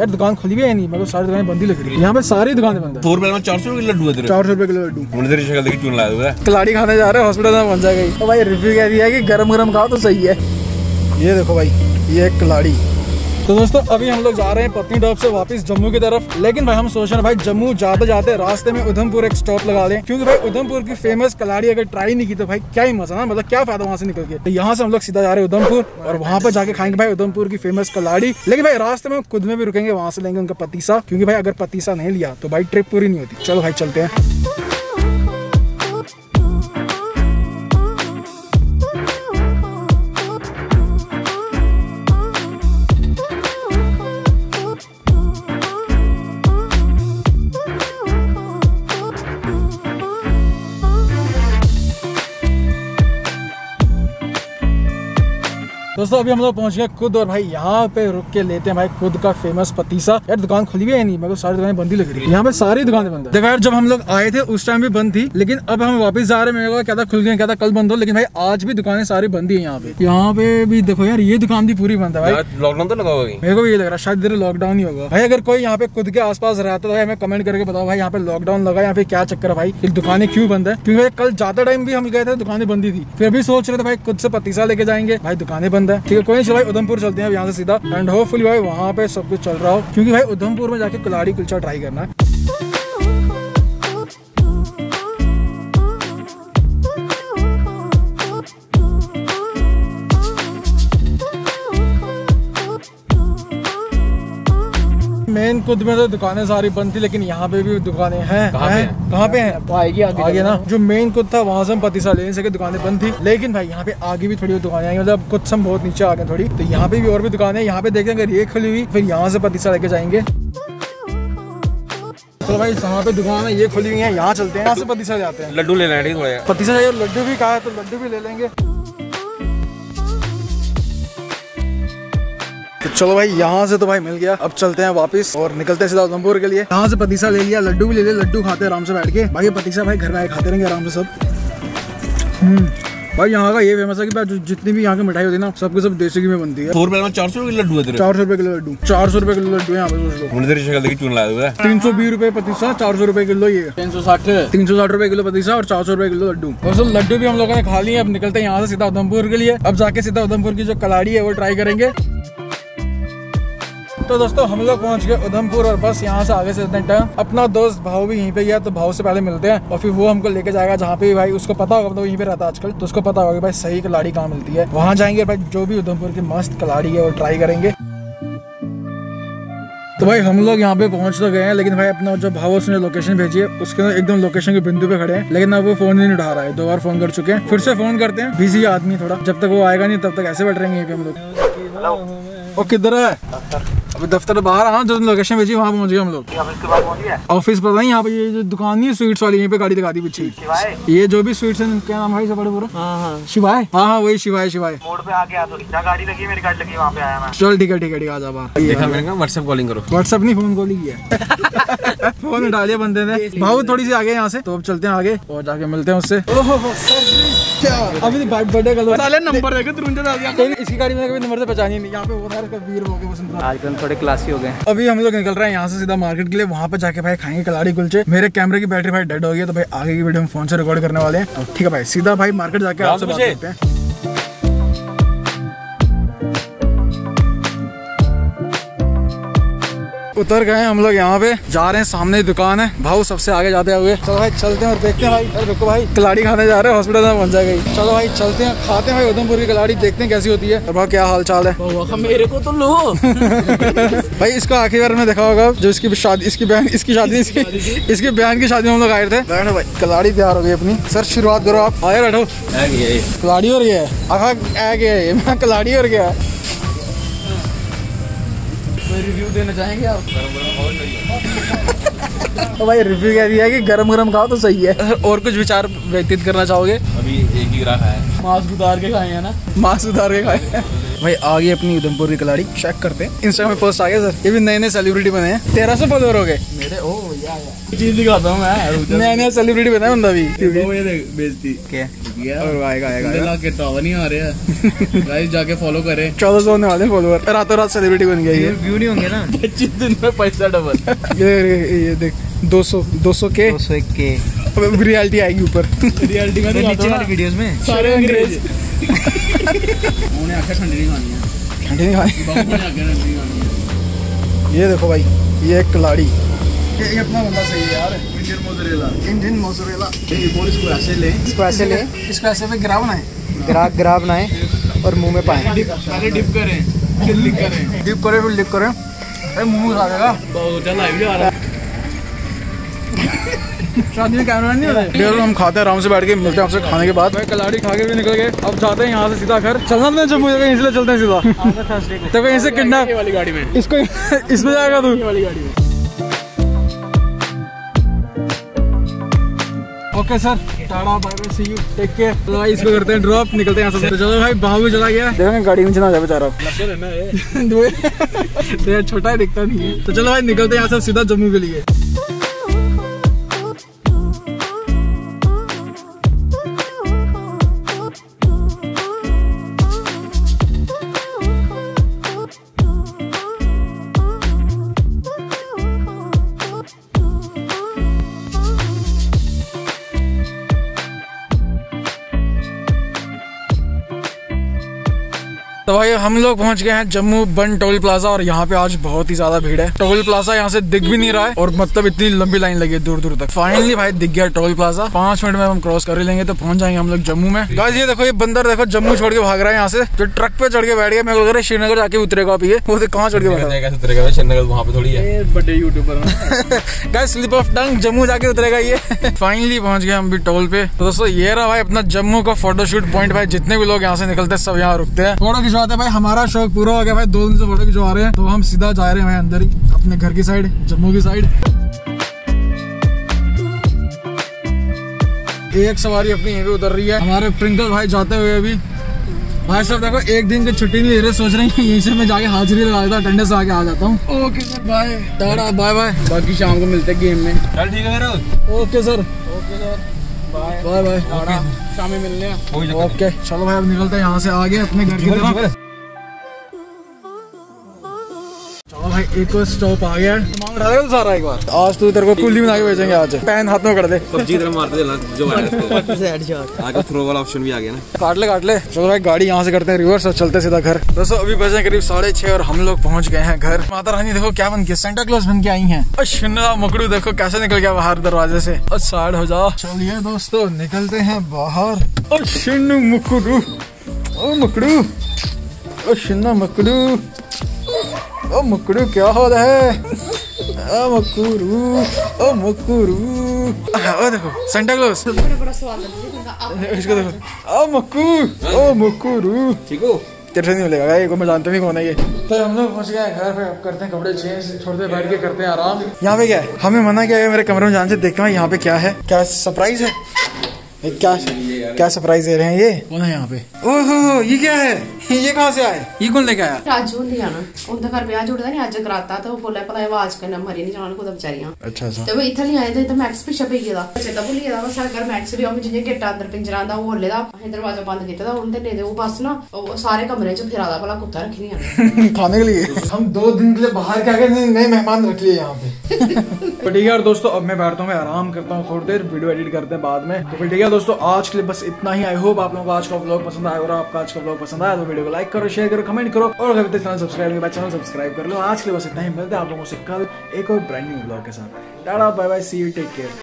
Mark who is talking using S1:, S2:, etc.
S1: यार दुकान खुली भी है नहीं मतलब सारी दुकानें बंद ही लग रही है। यहाँ पे सारी दुकानें बंद है।
S2: सौ रुपए में चार सौ रुपए लड्डू है
S1: चार सौ रुपए किलो लड्डू।
S2: मुझे शक्ल देखी चून लाया हुआ है?
S1: कलाड़ी खाने जा रहे हैं हॉस्पिटल में पहुँचा गई। तो भाई रिव्यू कह दिया है कि गरम गरम खाओ तो सही है। ये देखो भाई ये कलाड़ी। तो दोस्तों, अभी हम लोग जा रहे हैं पत्नी से वापस जम्मू की तरफ़। लेकिन भाई, हम सोच रहे हैं, भाई, जम्मू जाते जाते रास्ते में उधमपुर एक स्टॉप लगा लें। क्योंकि भाई, उधमपुर की फ़ेमस कलाड़ी अगर ट्राई नहीं की तो भाई, क्या ही मज़ा ना मतलब क्या फ़ायदा वहाँ से निकल के? तो यहाँ से हम लोग सीधा जा रहे हैं उधमपुर और वहाँ पर जाके खाएँगे भाई उधमपुर की फ़ेमस कलाड़ी। लेकिन भाई, रास्ते में खुद में भी रुकेंगे, वहाँ से लेंगे उनका पतीसा। क्योंकि भाई, अगर पतीसा नहीं लिया तो भाई ट्रिप पूरी नहीं होती। चलो भाई, चलते हैं। दोस्तों अभी हम लोग पहुँच गए खुद और भाई यहाँ पे रुक के लेते हैं भाई खुद का फ़ेमस पतीसा। यार दुकान खुली हुई है नहीं मतलब सारी दुकानें बंद ही लग रही है। यहाँ पे सारी दुकानें बंद है। देखो यार जब हम लोग आए थे उस टाइम भी बंद थी लेकिन अब हम वापस जा रहे हैं। मेरे को क्या था खुल गए क्या था कल बंद हो। लेकिन भाई आज भी दुकानें सारी बंद है यहाँ पे। यहाँ पे भी देखो यार ये दुकान भी पूरी बंद है भाई।
S2: लॉकडाउन तो लगा होगा
S1: मेरे को भी ये लग रहा है शायद इधर लॉकडाउन ही होगा। भाई अगर कोई यहाँ पे खुद के आसपास रहता है भाई हमें कमेंट करके बताओ भाई यहाँ पे लॉकडाउन लगा यहाँ पे क्या चक्कर है भाई? ये दुकानें क्यों बंद है? क्योंकि कल जाते टाइम भी हम गए थे दुकानें बंदी थी। फिर भी सोच रहे थे भाई खुद से पतीसा लेके जाएँगे। भाई दुकानें बंद है। ठीक है, कोई नहीं, चलो भाई, उधमपुर चलते हैं यहाँ से सीधा। एंड होपफुली भाई, वहाँ पे सब कुछ चल रहा हो। क्योंकि भाई, उधमपुर में जाके कलाड़ी कुल्चा ट्राई करना है। मेन खुद में तो दुकानें सारी बंद थी लेकिन यहाँ पे भी दुकानें हैं।
S2: कहाँ पे
S1: हैं?
S2: हैं?
S1: कहाँ पे हैं?
S3: तो आएगी आगे
S1: आगे ना? जो मेन खुद था वहाँ से हम पतीसा ले सके दुकानें बंद थी। लेकिन भाई यहाँ पे आगे भी थोड़ी दुकानें आई मतलब कुछ हम बहुत नीचे आ गए थोड़ी। तो यहाँ पे भी और भी दुकानें हैं। यहाँ पे देखें अगर ये खुली हुई फिर यहाँ से पतीसा लेके जाएँगे। चलो भाई यहाँ पे दुकान है ये खुली हुई है यहाँ चलते हैं। यहाँ से पतीसा जाते हैं।
S2: लड्डू ले लेना ठीक
S1: पतीसा चाहिए लड्डू भी कहा है तो लड्डू भी ले लेंगे। तो चलो भाई यहाँ से तो भाई मिल गया। अब चलते हैं वापस और निकलते हैं सीधा उधमपुर के लिए। यहाँ से पतीसा ले लिया लड्डू भी ले लिया लड्डू खाते आराम से बैठ के। बाकी पतीसा भाई घर में आके खाते रहेंगे आराम से सब। हम्म भाई यहाँ का ये फ़ेमस है कि जितनी भी यहाँ की मिठाई होती है ना सब की सब देसी घी में बनती है।
S2: सौ रुपए में चार सौ रुपए लड्डू है
S1: चार सौ रुपए किलो लड्डू। चार सौ रुपए किलो लड्डू यहाँ पे
S2: चून लाया हुआ है।
S1: तीन सौ बीस रुपए पतीसा चार सौ रुपए किलो ये।
S3: तीन सौ साठ।
S1: तीन सौ साठ रुपए किलो पतीसा और चार सौ रुपए किलो लड्डू। दोस्तों लड्डू भी हम लोगों ने खा लिए अब निकलते हैं यहाँ से सीधा उधमपुर के लिए। अब जाके सीधा उधमपुर की जो कलाड़ी है वो ट्राई करेंगे। तो दोस्तों हम लोग पहुँच गए उधमपुर और बस यहाँ से आगे से इतने टाइम अपना दोस्त भाव भी यहीं पे गया तो भाव से पहले मिलते हैं और फिर वो हमको लेके जाएगा जहाँ पे भाई उसको पता होगा तो यहीं पे रहता है आजकल तो उसको पता होगा कि भाई सही कलाड़ी कहाँ मिलती है। वहाँ जाएँगे भाई जो भी उधमपुर की मस्त कलाड़ी है वो ट्राई करेंगे। तो भाई हम लोग यहाँ पे पहुँच तो गए हैं लेकिन भाई अपना जो भाव उसने लोकेशन भेजी है उसके अंदर एकदम लोकेशन के बिंदु पे खड़े हैं लेकिन अब वो फ़ोन ही नहीं उठा रहा है दो बार फ़ोन कर चुके हैं। फिर से फ़ोन करते हैं बिज़ी आदमी थोड़ा जब तक वो आएगा नहीं तब तक ऐसे बैठ रहेंगे हम लोग। वो किधर है? अभी दफ्तर बाहर आना जो लोकेशन भेजी वहाँ पहुँच गए हम लोग। ऑफ़िस पता नहीं यहाँ पे ये जो दुकान नहीं है स्वीट्स वाली यहीं पे गाड़ी दिखा दी पीछे ये जो भी स्वीट्स है क्या नाम है इसे बड़े पूरा
S3: हाँ हाँ।
S1: शिवाय? हाँ हाँ वही शिवाय शिवाय।
S4: मोड़ पे आके आ थोड़ी गाड़ी लगी मेरी गाड़ी लगी वहाँ पे आया मैं।
S1: चल ठीक है ठीक है ठीक है आ जा बाहर।
S2: देखा व्हाट्सएप कॉलिंग करो।
S1: व्हाट्सएप नहीं फ़ोन कॉल ही किया। फ़ोन उठा लिया बंदे ने। भाव थोड़ी सी आगे यहाँ से। तो अब चलते हैं आगे और जाके मिलते हैं उससे। ओहो सर जी, क्या अभी तो बर्थडे कर साले नंबर देखे तुरंत कहीं इसकी गाड़ी में कभी नंबर से पहचानी नहीं। यहाँ पे वो सारे वीर हो गए वसंत
S3: आजकल थोड़े क्लासी हो गए
S1: अभी हम लोग निकल रहे हैं यहाँ से सीधा मार्केट के लिए। वहाँ पे जाके भाई खाएँगे कलाड़ी कुलचे। मेरे कैमरे की बैटरी भाई डेड हो गई है तो भाई आगे की वीडियो हम फ़ोन से रिकॉर्ड करने वाले हैं। तो ठीक है भाई सीधा भाई मार्केट जाके आपसे बात। करते हैं। उतर गए हम लोग यहाँ पे। जा रहे हैं सामने दुकान है। भाव सबसे आगे जाते हुए। चलो भाई चलते हैं और देखते हैं भाई। अरे रुको भाई। कलाड़ी खाने जा रहे हैं हॉस्पिटल में पहुँच जाएगा। चलो भाई चलते हैं खाते हैं भाई उधमपुर की कलाड़ी देखते हैं कैसी होती है। और भाई क्या हाल चाल है
S3: मेरे को तो लो।
S1: भाई इसको आखिरी बार में देखा होगा जो इसकी शादी इसकी बहन इसकी शादी इसकी इसकी बहन की शादी में हम लोग आए थे। बैठो भाई कलाड़ी तैयार हो गई अपनी। सर शुरुआत करो आप। आए बैठो। कलाड़ी और गया आ गया कलाड़ी और गया
S3: रिव्यू देना चाहेंगे आप?
S1: तो भाई रिव्यू कह दिया कि गरम गरम खाओ तो सही है। और कुछ विचार व्यतीत करना चाहोगे?
S2: अभी एक ही ग्राह है।
S3: मांस उतार के खाए है ना?
S1: मांस उतार के खाए भाई आ गई अपनी उधमपुर की कलाड़ी चेक करते हैं। इंस्टाग्राम पे पोस्ट आ गया सर ये भी नए नए सेलिब्रिटी बने हैं। तेरह सौ फॉलोअर हो गए।
S3: मेरे ओ या या। चीज़ दिखाता हूँ मैं
S1: नया नया सेलिब्रिटी बना बंदा भी।
S3: वो ये देख बेइज्जती।
S1: और आएगा आएगा आएगा।
S3: लाख के टावर नहीं आ रहे हैं। जाके फॉलो करें।
S1: चौदह सौ होने वाले फॉलोअर रातों रात सेलिब्रिटी बन गया ये।
S3: व्यू नहीं होंगे ना? पच्चीस दिन में पैसा डबल
S1: ये ये ये देख दो सौ दो सौ के।
S3: सौ एक के।
S1: रियलिटी आएगी ऊपर।
S3: रियलिटी में नीचे वाली वीडियोस में।
S1: सारे अंग्रेज़।
S3: उन्हें आखिर ठंडी नहीं खानी है।
S1: ठंडी नहीं
S3: ने खानी
S1: ये देखो भाई ये एक कलाड़ी ये अपना बंदा सही है यार।
S3: इंडियन मोजरेला
S1: इंडियन मोजरेला
S3: ये बोल इसको ऐसे ले।
S1: इसको ऐसे ले। इसको ऐसे पे गिरा बनाए।
S3: ग्रा ग्रा बनाए और मुँह में पाए। पहले डिप करें फिर लिक करें।
S1: डिप करे फिर लिप करे। अरे मुँह में खा देगा
S3: बहुत अच्छा लाइव जा रहा है।
S1: शादी में कैमरा नहीं होता हम खाते हैं आराम से बैठ के मिलते हैं आपसे खाने के बाद। कलाड़ी खा के भी निकल गए। अब जाते हैं यहाँ से सीधा घर। चलना अपने जम्मू जगह इसलिए चलते हैं सीधा। तो कहीं से किडनैप
S3: वाली गाड़ी में।
S1: इसको इसमें जाएगा तू।
S3: वाली गाड़ी में।
S1: Okay sir tata bye bye see you take care भाई इसको करते हैं ड्रॉप निकलते हैं यहाँ से चलो भाई बाहु भी चला गया। देखो गाड़ी में चला जाए बेचारा। छोटा ही दिखता नहीं है। तो चलो भाई निकलते हैं यहाँ से सीधा जम्मू के लिए। हम लोग पहुँच गए हैं जम्मू बन टोल प्लाजा और यहाँ पे आज बहुत ही ज़्यादा भीड़ है। टोल प्लाजा यहाँ से दिख भी नहीं रहा है और मतलब इतनी लंबी लाइन लगी है दूर दूर तक। फाइनली भाई दिख गया टोल प्लाजा। पाँच मिनट में हम क्रॉस कर लेंगे तो पहुँच जाएँगे हम लोग जम्मू में। गाइस ये देखो ये बंदर देखो जम्मू छोड़ के भाग रहा है यहाँ से। जो ट्रक पे चढ़ के बैठ गया मेरे को लग रहा है श्रीनगर जाके उतरेगा अभी ये। वो कहाँ चढ़ के बैठा है।
S2: श्रीनगर वहाँ पे थोड़ी है।
S3: बड़े YouTuber
S1: guys slip of tongue Jammu जाके उतरेगा ये। फाइनली पहुँच गए हम भी टोल पे। तो दोस्तों ये रहा भाई अपना जम्मू का फोटोशूट पॉइंट भाई जितने भी लोग यहाँ से निकलते हैं सब यहाँ रुकते हैं। फ़ोटो खिंचवाते हैं भाई। हमारा शौक पूरा हो गया भाई दो दिन से फ़ोटो खिंचवा रहे हैं। तो हम सीधा जा रहे हैं भाई अंदर ही अपने घर की साइड जम्मू की साइड एक सवारी अपनी यहीं पे उतर रही है। हमारे प्रिंकल भाई जाते हुए अभी। भाई साहब देखो एक दिन की छुट्टी नहीं ले रहे सोच रहे हैं यहीं से मैं जाके हाजिरी लगा देता अटेंडेंस आके आ जाता हूँ। Okay sir bye tata bye bye
S3: बाकी शाम को मिलते हैं गेम में।
S2: चल ठीक है
S1: okay sir
S3: okay sir bye
S1: bye bye
S3: शाम में मिलने हैं।
S1: ओके चलो भाई अब निकलते हैं यहाँ से आगे अपने घर की तरफ़। भाई एक और स्टॉप आ गया। है तो सारा एक बार। आज तू तेरे को कुल्ली बना के भेजेंगे आज। पैन हाथ में कर दे।
S2: पबजी तरह मारते चलना जो आगे थ्रो वाला ऑप्शन भी आ गया ना।
S1: काट ले काट ले। चलो भाई गाड़ी यहाँ से करते हैं रिवर्स और चलते सीधा घर। दोस्तों अभी बजे करीब साढ़े छह और हम लोग पहुँच गए हैं घर। माता रानी देखो क्या बन के सेंटा क्लॉज बन के आई है। और शिन्ना मकड़ू देखो कैसे निकल गया बाहर दरवाजे से। और साइड हो जाओ चलिए दोस्तों निकलते हैं बाहर। और शिन्नू मकड़ू। ओ मकड़ू। ओ शिन्ना मकड़ू। ओ मकड़ू क्या हो रहा है? ओ मकड़ू ओ मकड़ू ओ देखो सेंटा क्लॉज
S5: है
S1: इसको देखो। ओ मक्कू ओ मक्कू
S2: ठीक हो?
S1: तेरे से नहीं मिलेगा भाई को मैं जानता नहीं कौन है ये। तो हम लोग पहुँच गए घर पे अब करते हैं कपड़े चेंज छोड़ते हैं, बैठ के करते हैं आराम। यहाँ पे क्या है? हमें मना किया गया मेरे कमरे में जान से देखता हूँ यहाँ पे क्या है? क्या सरप्राइज़ है? ये क्या क्या सरप्राइज़ दे रहे हैं ये? कौन है यहाँ पे? ओहो ये क्या है? ये कहाँ से आए? ये कौन लेके आया?
S5: राजू हुंदी आना उनके घर ब्याह जुड़दा नहीं आज जगराता तो बोले भला आवाज़ करना मरी नहीं जाना कुदा बेचारियाँ
S1: अच्छा अच्छा।
S5: ते वो इथे आए थे तो मैक्स पीछे तो पे गेदा। चेता भूल गेदा सारा घर मैक्स भी हम जिने गेटा अंदर पिंजरा दा ओले दा अहें दरवाज़ा बंद कीता दा उनते ने दे वो बस ना सारे कमरे च फिरा भला कुत्ता रखी नहीं
S1: खाने के लिए? हम दो दिन के लिए बाहर क्या करने नए मेहमान रख लिए यहाँ पे। तो ठीक है दोस्तों अब मैं बैठता हूँ मैं आराम करता हूँ थोड़ी देर वीडियो एडिट करते हैं बाद में। तो ठीक है दोस्तों आज के लिए बस इतना ही। आई होप आप लोगों को आज का ब्लॉग पसंद आया और आपका आज का ब्लॉग पसंद आया तो वीडियो को लाइक करो शेयर करो कमेंट करो। और अगर तक चैनल सब्सक्राइब नहीं चैनल सब्सक्राइब कर लो। आज के लिए बस इतना ही। मिलते हैं आप लोगों से कल एक और ब्रांड न्यू ब्लॉग के साथ। Tata bye bye see you take care